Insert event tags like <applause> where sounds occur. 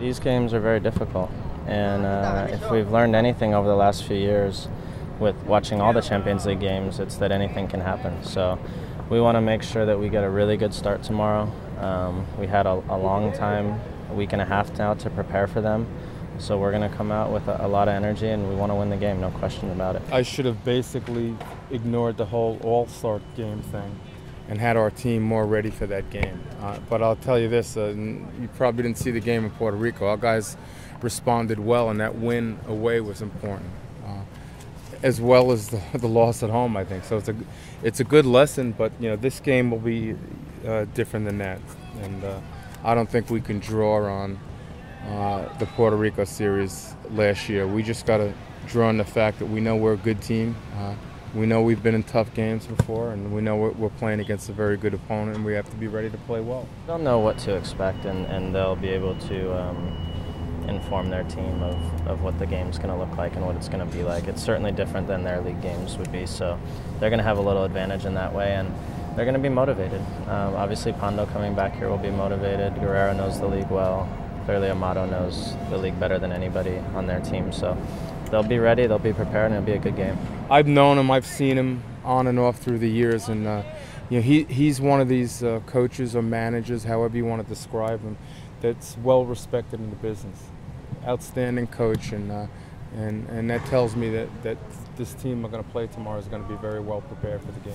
These games are very difficult, and uh, if we've learned anything over the last few years with watching all the Champions League games, it's that anything can happen. So we want to make sure that we get a really good start tomorrow. Um, we had a, a, long time, a week and a half now to prepare for them. So we're going to come out with a, a lot of energy, and we want to win the game, no question about it. I should have basically ignored the whole All-Star game thing and had our team more ready for that game. Uh, but I'll tell you this: uh, you probably didn't see the game in Puerto Rico. Our guys responded well, and that win away was important, uh, as well as the, <laughs> the, loss at home. I think so. It's a it's a good lesson, but you know this game will be uh, different than that, and uh, I don't think we can draw on uh, the Puerto Rico series last year. We just got to draw on the fact that we know we're a good team we know we've been in tough games before, and we know we're playing against a very good opponent, and we have to be ready to play well. They'll know what to expect, and, and they'll be able to um, inform their team of, of what the game's going to look like and what it's going to be like. It's certainly different than their league games would be, so they're going to have a little advantage in that way, and they're going to be motivated. Um, obviously, Pando coming back here will be motivated. Guerrero knows the league well. Clearly, Amado knows the league better than anybody on their team, so they'll be ready, they'll be prepared, and it'll be a good game. I've known him, I've seen him on and off through the years, and uh, you know he he's one of these uh, coaches or managers, however you want to describe him, that's well respected in the business. Outstanding coach, and uh, and and that tells me that that this team are going to play tomorrow is going to be very well prepared for the game.